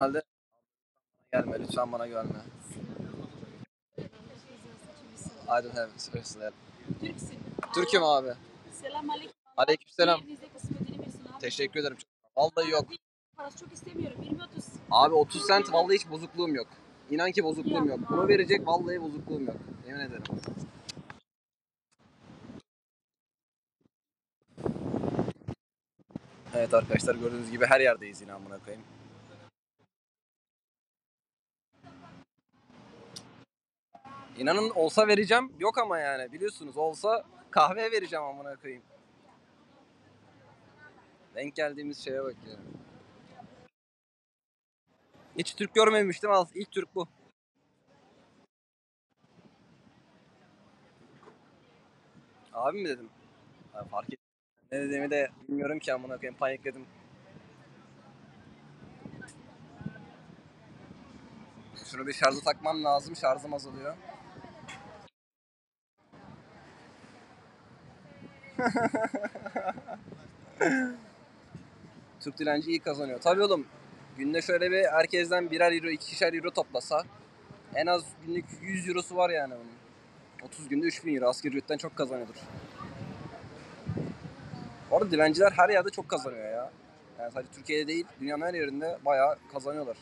Halde gelme lütfen bana gelme. I don't have help. Türksün. Türk'üm abi. Selam aleyküm. Versin abi. Teşekkür ederim. Vallahi yok. Parası çok istemiyorum. 20-30. Abi 30 cent vallahi hiç bozukluğum yok. İnan ki bozukluğum yok. Bunu verecek vallahi bozukluğum yok. Yemin ederim. Evet arkadaşlar gördüğünüz gibi her yerdeyiz yine amına koyayım. İnanın olsa vereceğim. Yok ama yani biliyorsunuz olsa kahve vereceğim amına koyayım. Denk geldiğimiz şeye bak ya. Hiç Türk görmemiştim al. İlk Türk bu. Abi mi dedim? Ha, fark ettim. Ne dediğimi de bilmiyorum ki amına koyayım panikledim. Şunu bir şarja takmam lazım. Şarjım azalıyor. Türk dilenci iyi kazanıyor. Tabii oğlum. Günde şöyle bir herkesten birer euro, ikişer euro toplasa en az günlük 100 eurosu var yani onun. 30 günde 3000 euro. Asgari ücretten çok kazanıyordur. Orada dilenciler her yerde çok kazanıyor ya. Yani sadece Türkiye'de değil, dünyanın her yerinde bayağı kazanıyorlar.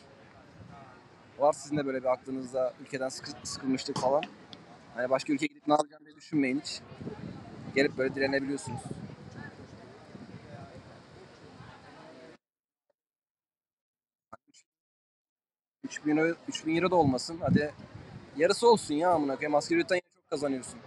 Var sizin de böyle bir aklınızda ülkeden sıkı, sıkılmıştık falan. Hani başka ülkeye gidip ne yapacağım diye düşünmeyin hiç. Gelip böyle bin euro, 3000 euro da olmasın. Hadi yarısı olsun ya amına koyayım. Asgari ücretten çok kazanıyorsun.